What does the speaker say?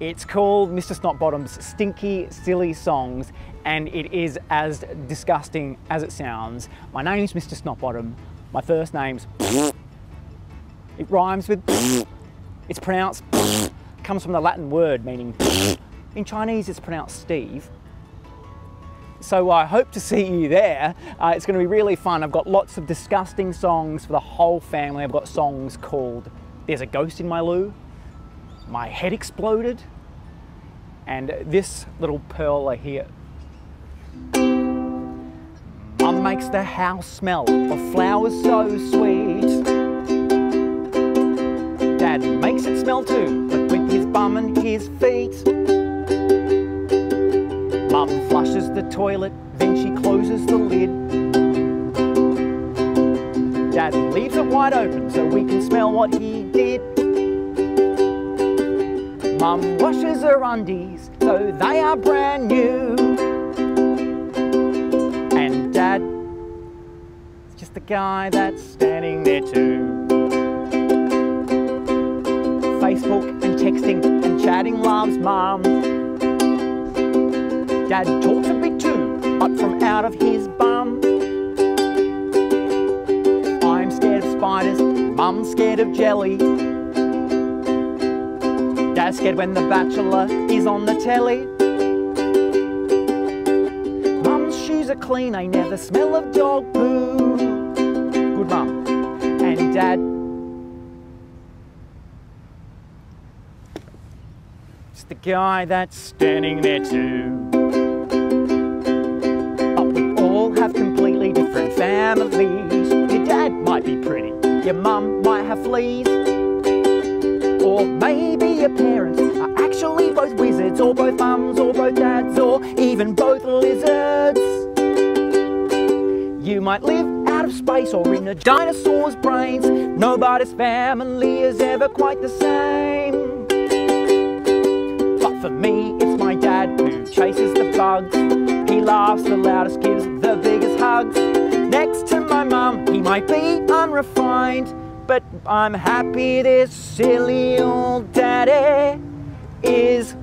It's called Mr. Snotbottom's Stinky Silly Songs and it is as disgusting as it sounds. My name's Mr. Snotbottom. My first name's It rhymes with It's pronounced comes from the Latin word meaning in Chinese it's pronounced Steve. So I hope to see you there. Uh, it's going to be really fun. I've got lots of disgusting songs for the whole family. I've got songs called There's a Ghost in My Loo, My Head Exploded, and this little pearl here. Mum makes the house smell of flowers so sweet. Dad makes it smell too, but with his bum and his feet. Mum flushes the toilet, then she closes the lid. Dad leaves it wide open so we can smell what he did. Mum washes her undies so they are brand new. And Dad is just the guy that's standing there too. Facebook and texting and chatting loves Mum. Dad talks a bit too, but from out of his bum. I'm scared of spiders, Mum's scared of jelly. Scared when The Bachelor is on the telly. Mum's shoes are clean, they never smell of dog poo. Good mum. And Dad. It's the guy that's standing there too. But we all have completely different families. Your dad might be pretty, your mum might have fleas. Or maybe your parents are actually both wizards, or both mums, or both dads, or even both lizards. You might live out of space or in a dinosaur's brains. Nobody's family is ever quite the same. But for me, it's my dad who chases the bugs. He laughs the loudest, gives the biggest hugs. Next to my mum, he might be unrefined, but I'm happy this silly old daddy is.